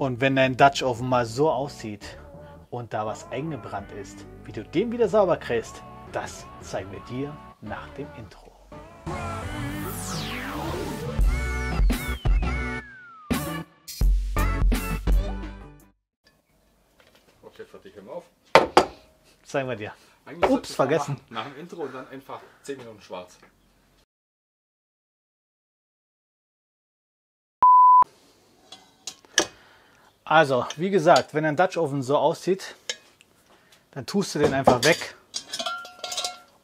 Und wenn dein Dutch Oven mal so aussieht und da was eingebrannt ist, wie du den wieder sauber kriegst, das zeigen wir dir nach dem Intro. Okay, fertig, hör mal auf. Zeigen wir dir. Eigentlich Ups, vergessen. machen, Nach dem Intro und dann einfach 10 Minuten schwarz. Also, wie gesagt, wenn ein Dutch Oven so aussieht, dann tust du den einfach weg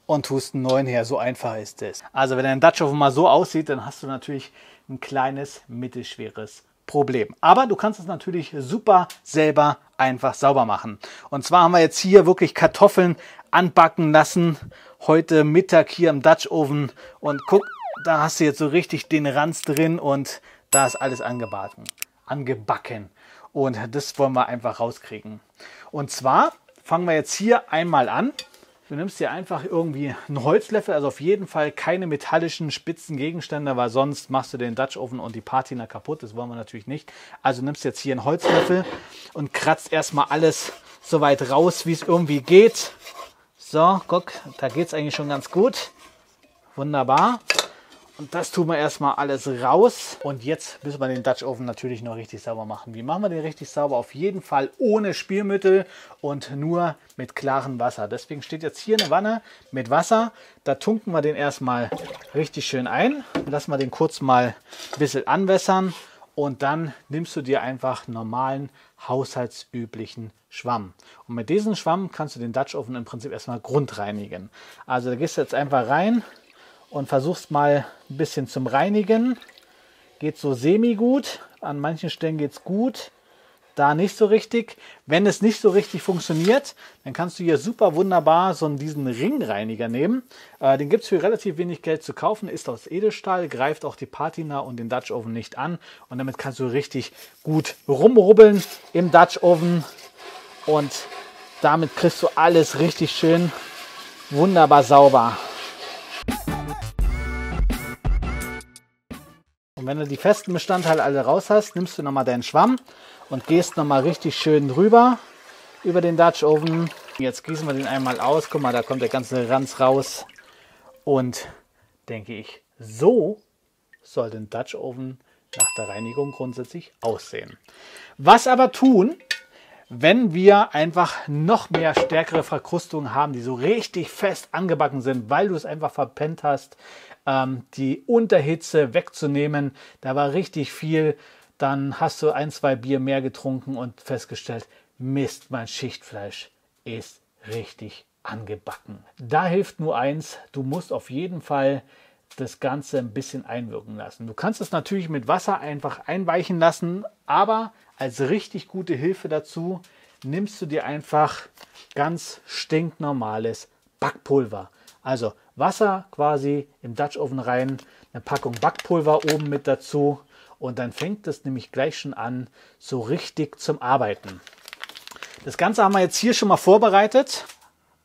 und tust einen neuen her. So einfach ist es. Also, wenn ein Dutch Oven mal so aussieht, dann hast du natürlich ein kleines, mittelschweres Problem. Aber du kannst es natürlich super selber einfach sauber machen. Und zwar haben wir jetzt hier wirklich Kartoffeln anbacken lassen. Heute Mittag hier im Dutch Oven. Und guck, da hast du jetzt so richtig den Ranz drin und da ist alles angebacken. Angebacken. Und das wollen wir einfach rauskriegen. Und zwar fangen wir jetzt hier einmal an. Du nimmst dir einfach irgendwie einen Holzlöffel, also auf jeden Fall keine metallischen spitzen Gegenstände, weil sonst machst du den Dutch Oven und die Patina kaputt. Das wollen wir natürlich nicht. Also nimmst jetzt hier einen Holzlöffel und kratzt erstmal alles so weit raus, wie es irgendwie geht. So, guck, da geht es eigentlich schon ganz gut. Wunderbar. Und das tun wir erstmal alles raus. Und jetzt müssen wir den Dutch Oven natürlich noch richtig sauber machen. Wie machen wir den richtig sauber? Auf jeden Fall ohne Spielmittel und nur mit klarem Wasser. Deswegen steht jetzt hier eine Wanne mit Wasser. Da tunken wir den erstmal richtig schön ein. Lassen wir den kurz mal ein bisschen anwässern. Und dann nimmst du dir einfach normalen haushaltsüblichen Schwamm. Und mit diesem Schwamm kannst du den Dutch Oven im Prinzip erstmal grundreinigen. Also da gehst du jetzt einfach rein und versuchst mal ein bisschen zum Reinigen. Geht so semi gut. An manchen Stellen geht es gut. Da nicht so richtig. Wenn es nicht so richtig funktioniert, dann kannst du hier super wunderbar so diesen Ringreiniger nehmen. Äh, den gibt es für relativ wenig Geld zu kaufen. Ist aus Edelstahl, greift auch die Patina und den Dutch Oven nicht an. Und damit kannst du richtig gut rumrubbeln im Dutch Oven. Und damit kriegst du alles richtig schön wunderbar sauber. Und wenn du die festen Bestandteile alle raus hast, nimmst du nochmal deinen Schwamm und gehst nochmal richtig schön drüber über den Dutch Oven. Jetzt gießen wir den einmal aus. Guck mal, da kommt der ganze Ranz raus. Und denke ich, so soll den Dutch Oven nach der Reinigung grundsätzlich aussehen. Was aber tun, wenn wir einfach noch mehr stärkere Verkrustungen haben, die so richtig fest angebacken sind, weil du es einfach verpennt hast, ähm, die Unterhitze wegzunehmen. Da war richtig viel. Dann hast du ein, zwei Bier mehr getrunken und festgestellt, Mist, mein Schichtfleisch ist richtig angebacken. Da hilft nur eins, du musst auf jeden Fall das Ganze ein bisschen einwirken lassen. Du kannst es natürlich mit Wasser einfach einweichen lassen, aber als richtig gute Hilfe dazu nimmst du dir einfach ganz stinknormales Backpulver. Also Wasser quasi im Dutch Oven rein, eine Packung Backpulver oben mit dazu und dann fängt es nämlich gleich schon an, so richtig zum Arbeiten. Das Ganze haben wir jetzt hier schon mal vorbereitet.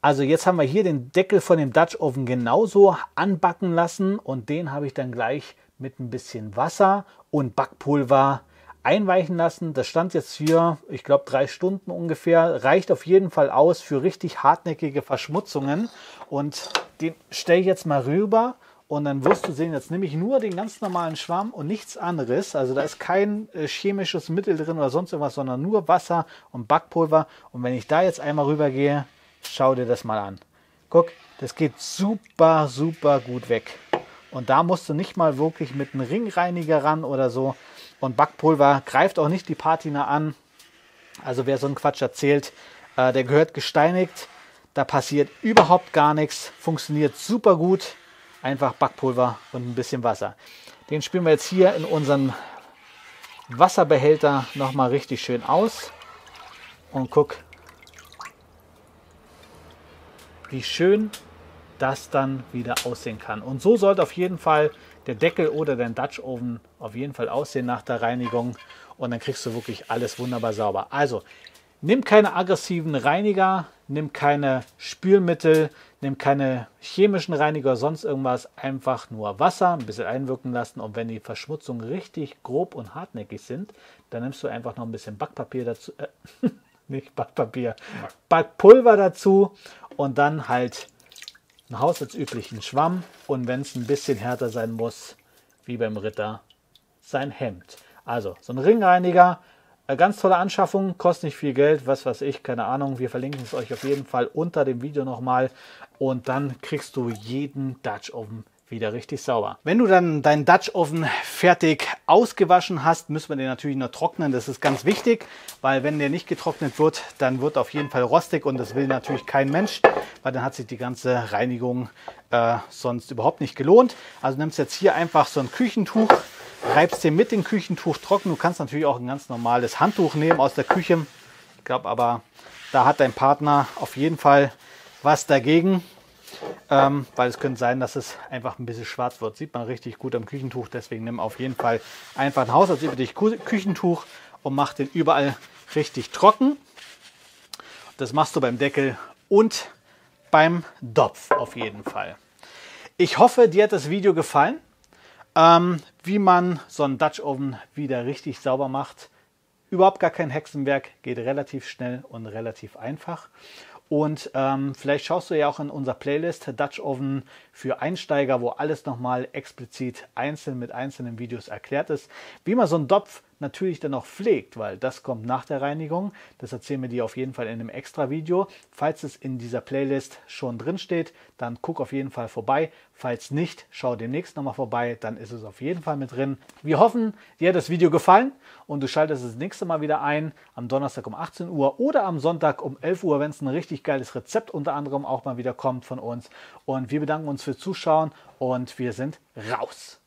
Also jetzt haben wir hier den Deckel von dem Dutch Oven genauso anbacken lassen und den habe ich dann gleich mit ein bisschen Wasser und Backpulver einweichen lassen. Das stand jetzt hier, ich glaube, drei Stunden ungefähr. Reicht auf jeden Fall aus für richtig hartnäckige Verschmutzungen. Und den stelle ich jetzt mal rüber und dann wirst du sehen, jetzt nehme ich nur den ganz normalen Schwamm und nichts anderes. Also da ist kein äh, chemisches Mittel drin oder sonst irgendwas, sondern nur Wasser und Backpulver. Und wenn ich da jetzt einmal rübergehe, schau dir das mal an. Guck, das geht super, super gut weg. Und da musst du nicht mal wirklich mit einem Ringreiniger ran oder so. Und Backpulver greift auch nicht die Patina an. Also wer so einen Quatsch erzählt, äh, der gehört gesteinigt. Da passiert überhaupt gar nichts. Funktioniert super gut. Einfach Backpulver und ein bisschen Wasser. Den spielen wir jetzt hier in unseren Wasserbehälter nochmal richtig schön aus. Und guck, wie schön das dann wieder aussehen kann. Und so sollte auf jeden Fall der Deckel oder dein Dutch Oven auf jeden Fall aussehen nach der Reinigung. Und dann kriegst du wirklich alles wunderbar sauber. Also nimm keine aggressiven Reiniger, nimm keine Spülmittel, nimm keine chemischen Reiniger, sonst irgendwas, einfach nur Wasser, ein bisschen einwirken lassen und wenn die Verschmutzungen richtig grob und hartnäckig sind, dann nimmst du einfach noch ein bisschen Backpapier dazu, äh, nicht Backpapier, Backpulver dazu und dann halt einen haushaltsüblichen Schwamm. Und wenn es ein bisschen härter sein muss, wie beim Ritter, sein Hemd. Also so ein Ringreiniger, eine ganz tolle Anschaffung, kostet nicht viel Geld, was weiß ich, keine Ahnung. Wir verlinken es euch auf jeden Fall unter dem Video nochmal. Und dann kriegst du jeden Dutch Oven wieder richtig sauber. Wenn du dann deinen Dutch Oven fertig ausgewaschen hast, müssen wir den natürlich noch trocknen. Das ist ganz wichtig, weil wenn der nicht getrocknet wird, dann wird auf jeden Fall rostig und das will natürlich kein Mensch, weil dann hat sich die ganze Reinigung äh, sonst überhaupt nicht gelohnt. Also nimmst jetzt hier einfach so ein Küchentuch, reibst den mit dem Küchentuch trocken. Du kannst natürlich auch ein ganz normales Handtuch nehmen aus der Küche. Ich glaube aber, da hat dein Partner auf jeden Fall was dagegen. Ähm, weil es könnte sein, dass es einfach ein bisschen schwarz wird. Sieht man richtig gut am Küchentuch. Deswegen nimm auf jeden Fall einfach ein haushaltsübliches Küchentuch und mach den überall richtig trocken. Das machst du beim Deckel und beim Dopf auf jeden Fall. Ich hoffe, dir hat das Video gefallen. Ähm, wie man so einen Dutch Oven wieder richtig sauber macht. Überhaupt gar kein Hexenwerk, geht relativ schnell und relativ einfach. Und ähm, vielleicht schaust du ja auch in unserer Playlist Dutch Oven für Einsteiger, wo alles nochmal explizit einzeln mit einzelnen Videos erklärt ist, wie man so einen Topf natürlich dann auch pflegt, weil das kommt nach der Reinigung. Das erzählen wir dir auf jeden Fall in einem extra Video. Falls es in dieser Playlist schon drin steht, dann guck auf jeden Fall vorbei. Falls nicht, schau demnächst nochmal vorbei, dann ist es auf jeden Fall mit drin. Wir hoffen, dir hat das Video gefallen und du schaltest das nächste Mal wieder ein am Donnerstag um 18 Uhr oder am Sonntag um 11 Uhr, wenn es ein richtig geiles Rezept unter anderem auch mal wieder kommt von uns. Und wir bedanken uns fürs Zuschauen und wir sind raus.